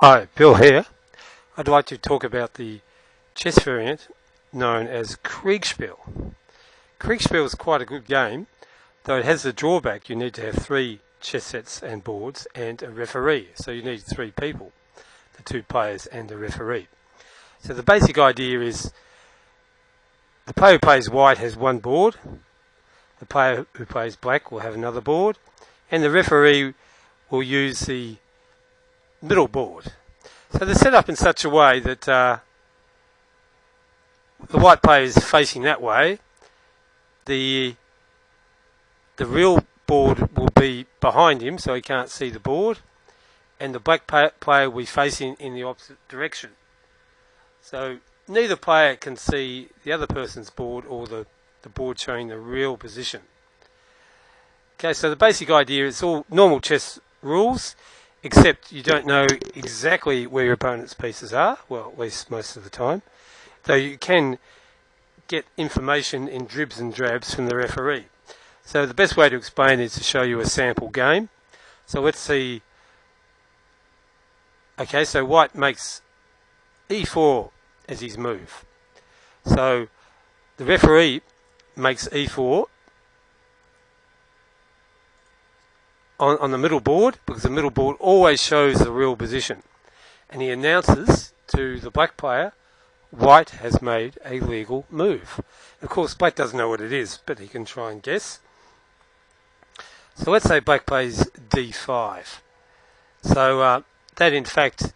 Hi, Bill here. I'd like to talk about the chess variant known as Kriegspiel. Kriegspiel is quite a good game, though it has the drawback you need to have three chess sets and boards and a referee, so you need three people, the two players and the referee. So the basic idea is the player who plays white has one board, the player who plays black will have another board, and the referee will use the middle board. So they're set up in such a way that uh, the white player is facing that way. The the real board will be behind him, so he can't see the board, and the black player will be facing in the opposite direction. So neither player can see the other person's board or the, the board showing the real position. Okay, so the basic idea is all normal chess rules except you don't know exactly where your opponent's pieces are, well, at least most of the time, though you can get information in dribs and drabs from the referee. So the best way to explain is to show you a sample game. So let's see. Okay, so white makes e4 as his move. So the referee makes e4 on, on the middle board because the middle board always shows the real position. And he announces to the black player, white has made a legal move. Of course, black doesn't know what it is, but he can try and guess. So let's say black plays d5. So uh, that, in fact,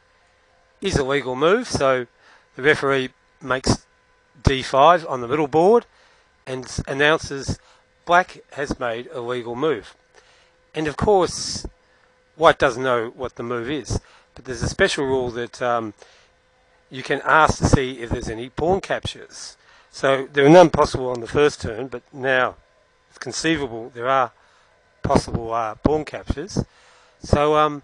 is a legal move. So the referee makes d5 on the middle board and announces black has made a legal move. And of course, White doesn't know what the move is, but there's a special rule that um, you can ask to see if there's any pawn captures. So there were none possible on the first turn, but now it's conceivable there are possible uh, pawn captures. So, um,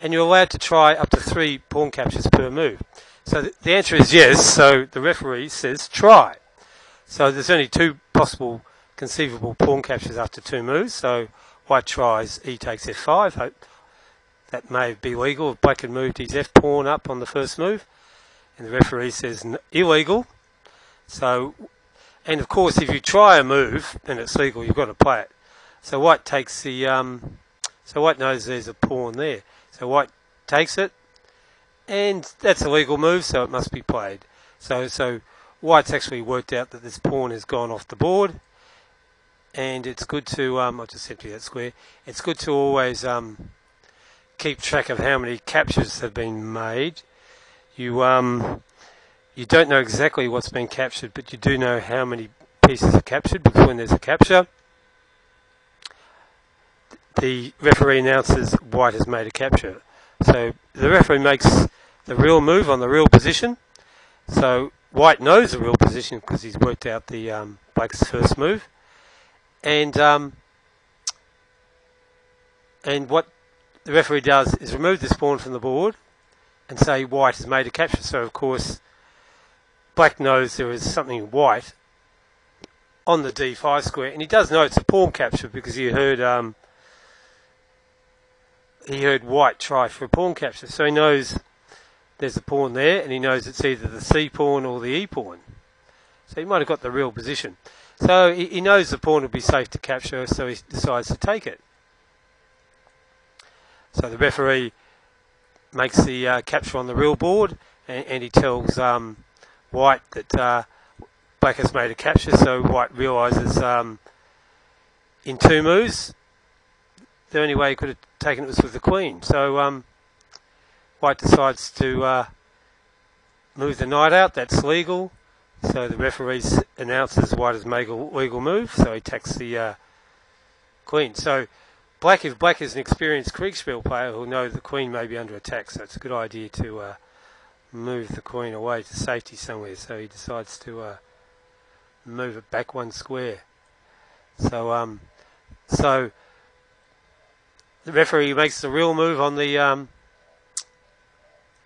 and you're allowed to try up to three pawn captures per move. So th- the answer is yes. So the referee says try. So there's only two possible conceivable pawn captures after two moves. So White tries, e takes f5. Hope that may be legal Black had moved his f pawn up on the first move. And the referee says illegal. So, and of course, if you try a move and it's legal, you've got to play it. So White takes the, um, so White knows there's a pawn there. So White takes it, and that's a legal move, so it must be played. So, so White's actually worked out that this pawn has gone off the board and it's good to um, I'll just simply that square. It's good to always um, keep track of how many captures have been made. You um, you don't know exactly what's been captured, but you do know how many pieces are captured because when there's a capture, the referee announces white has made a capture. So the referee makes the real move on the real position. So white knows the real position because he's worked out the um, black's first move and um, and what the referee does is remove this pawn from the board and say white has made a capture. So of course, black knows there is something white on the d5 square, and he does know it's a pawn capture because he heard um, he heard white try for a pawn capture. So he knows there's a pawn there, and he knows it's either the c pawn or the e pawn. So he might have got the real position. So he, he knows the pawn will be safe to capture, so he decides to take it. So the referee makes the uh, capture on the real board, and, and he tells um, White that uh, Black has made a capture. So White realizes um, in two moves, the only way he could have taken it was with the Queen. So um, White decides to uh, move the knight out. That's legal. So the referee announces white has made legal move, so he attacks the uh, queen. So black, if black is an experienced Kriegspiel player, who'll know the queen may be under attack, so it's a good idea to uh, move the queen away to safety somewhere. So he decides to uh, move it back one square. So um, so the referee makes the real move on the um,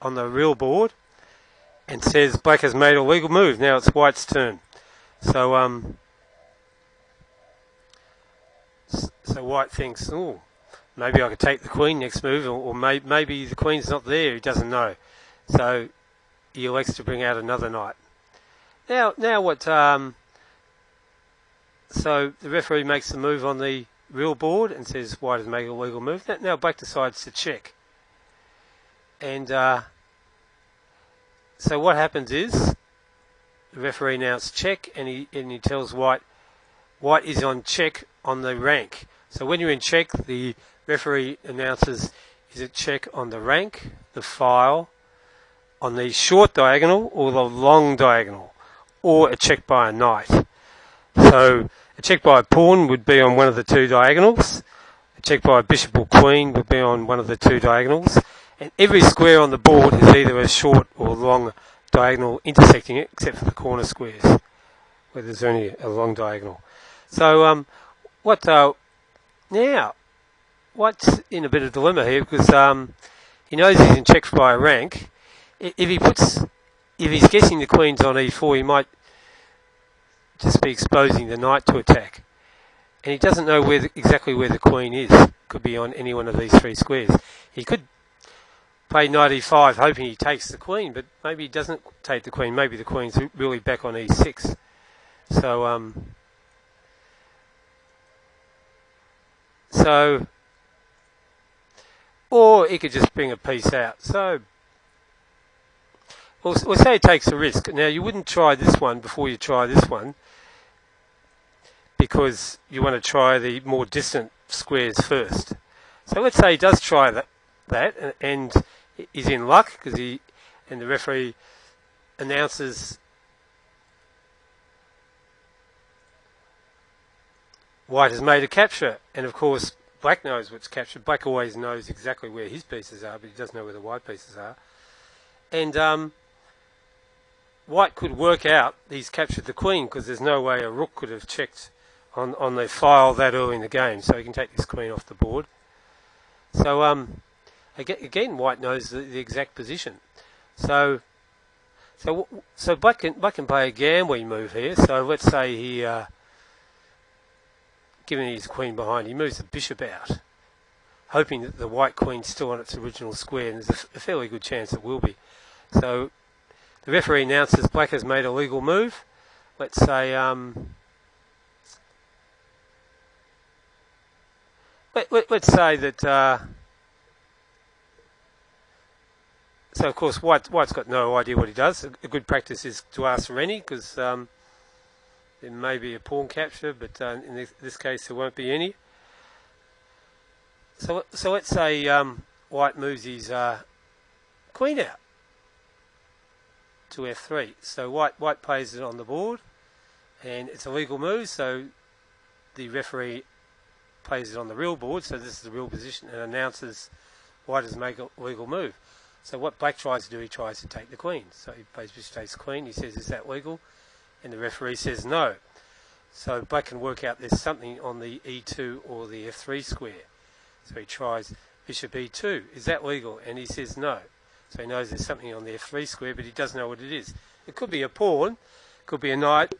on the real board and says black has made a legal move. Now it's white's turn. So um, so white thinks, oh, maybe I could take the queen next move, or, or may, maybe the queen's not there. He doesn't know, so he elects to bring out another knight. Now, now what? Um, so the referee makes the move on the real board and says white has made a legal move. Now black decides to check, and uh, so what happens is the referee announced check, and he and he tells white white is on check on the rank. So when you're in check, the referee announces is it check on the rank, the file, on the short diagonal or the long diagonal, or a check by a knight. So a check by a pawn would be on one of the two diagonals. A check by a bishop or queen would be on one of the two diagonals. And every square on the board is either a short or long diagonal intersecting it, except for the corner squares, where there's only a long diagonal. So, um, what uh, now? What's in a bit of a dilemma here because um, he knows he's in check by a rank. If he puts, if he's guessing the queen's on e4, he might just be exposing the knight to attack. And he doesn't know where the, exactly where the queen is. Could be on any one of these three squares. He could play knight e5 hoping he takes the queen, but maybe he doesn't take the queen. Maybe the queen's really back on e6. So, um, so, or he could just bring a piece out. So, we'll, we'll say he takes a risk. Now, you wouldn't try this one before you try this one because you want to try the more distant squares first. So let's say he does try that, that and, he's in luck because he and the referee announces White has made a capture, and of course Black knows what's captured. Black always knows exactly where his pieces are, but he doesn't know where the White pieces are. And um, White could work out he's captured the Queen because there's no way a Rook could have checked on, on the file that early in the game, so he can take this queen off the board. So um, again, White knows the, the exact position. So so so Black can Black can play a gambling move here. So let's say he, uh, given his queen behind, he moves the bishop out, hoping that the White queen's still on its original square, and there's a, fairly good chance it will be. So the referee announces Black has made a legal move. Let's say. Um, let, us let, say that. Uh, so of course, White, White's got no idea what he does. A, good practice is to ask for any because um, there may be a pawn capture, but uh, in this, this, case there won't be any. So so let's say um, White moves his uh, queen out to f3. So White White plays it on the board, and it's a legal move. So the referee plays it on the real board, so this is the real position, and announces white has made a legal move. So what black tries to do, he tries to take the queen. So he plays bishop takes queen. He says, "Is that legal?" And the referee says no. So black can work out there's something on the e2 or the f3 square. So he tries bishop e2. Is that legal? And he says no. So he knows there's something on the f3 square, but he doesn't know what it is. It could be a pawn, could be a knight.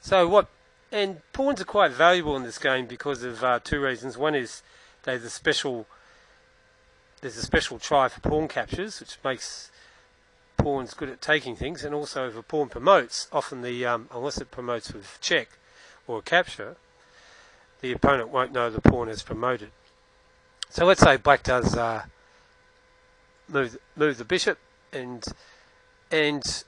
So what and pawns are quite valuable in this game because of uh, two reasons. One is they're a special there's a special try for pawn captures, which makes pawns good at taking things, and also if a pawn promotes, often the um, unless it promotes with check or a capture, the opponent won't know the pawn has promoted. So let's say black does uh, move move the bishop, and and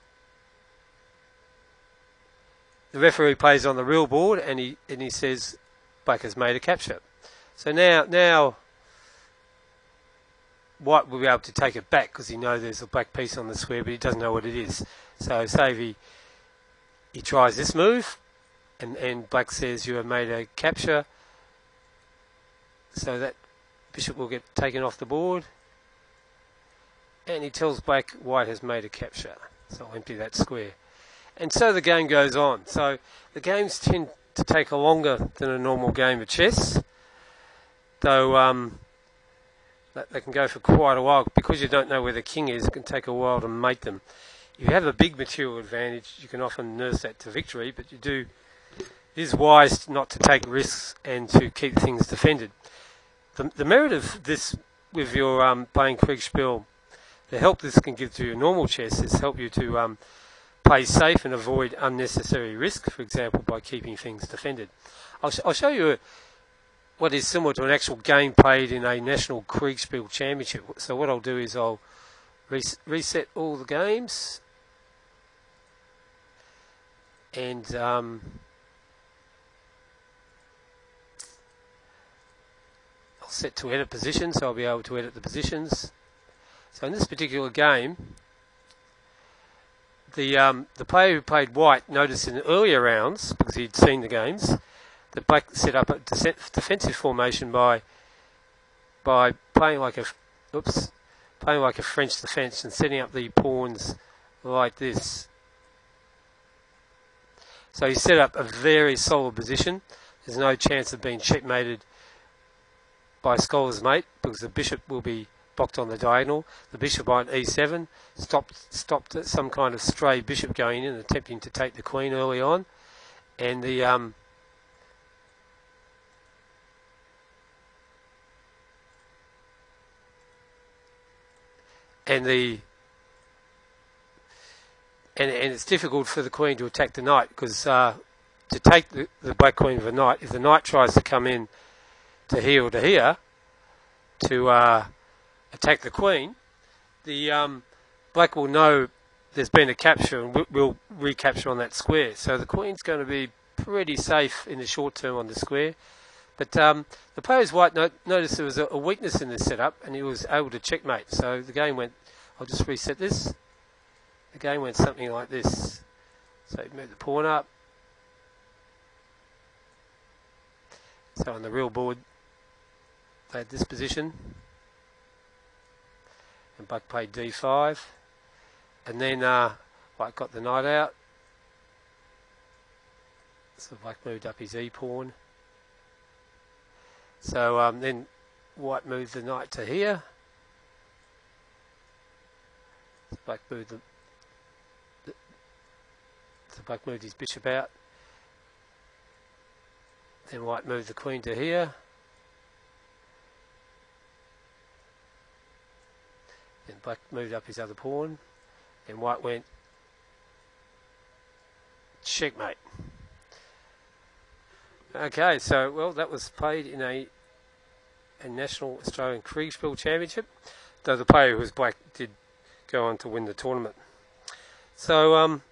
the referee plays on the real board and he and he says black has made a capture. So now now white will be able to take it back because he knows there's a black piece on the square, but he doesn't know what it is. So say he he tries this move, and and black says you have made a capture. So that bishop will get taken off the board, and he tells black white has made a capture. So I'll empty that square and so the game goes on. So the games tend to take a longer than a normal game of chess, though um, they can go for quite a while because you don't know where the king is. It can take a while to mate them. If you have a big material advantage, you can often nurse that to victory, but you do. It is wise not to take risks and to keep things defended. the, the merit of this with your um, playing Kriegspiel, the help this can give to your normal chess is help you to um, play safe and avoid unnecessary risk, for example, by keeping things defended. I'll, sh- I'll show you a, what is similar to an actual game played in a national Kriegspiel championship. So what I'll do is I'll res- reset all the games and um, I'll set to edit position so I'll be able to edit the positions. So in this particular game, the um, the player who played white noticed in the earlier rounds because he'd seen the games that black set up a defensive formation by by playing like a oops playing like a French defence and setting up the pawns like this. So he set up a very solid position. There's no chance of being checkmated by Scholar's mate because the bishop will be blocked on the diagonal. The bishop on e7 stopped stopped some kind of stray bishop going in, and attempting to take the queen early on, and the um, and the and, and it's difficult for the queen to attack the knight because uh, to take the, the black queen of the knight, if the knight tries to come in to here or to here to uh, attack the queen, the um, black will know there's been a capture and will recapture on that square. So the queen's going to be pretty safe in the short term on the square. But um, the player's white no- noticed there was a, a, weakness in this setup and he was able to checkmate. So the game went, I'll just reset this. The game went something like this. So move the pawn up. So on the real board, they had this position. And Buck played d5. And then uh, White got the knight out. So Black moved up his e pawn. So um, then White moved the knight to here. Black moved the, the so Black moved his bishop out. Then White moved the queen to here. Then Black moved up his other pawn. Then White went checkmate. Okay, so well, that was played in a a national Australian Kriegspiel Championship, though the player who was black did go on to win the tournament. So um,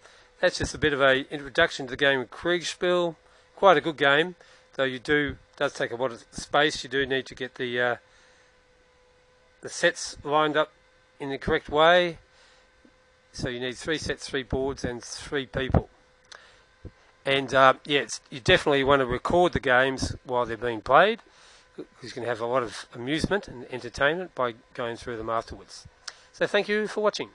that's just a bit of a introduction to the game of Kriegspiel. Quite a good game, though you do does take a lot of space. You do need to get the uh, the sets lined up in the correct way. So you need three sets, three boards, and three people. And uh, yeah, you definitely want to record the games while they're being played because you can have a lot of amusement and entertainment by going through them afterwards. So thank you for watching.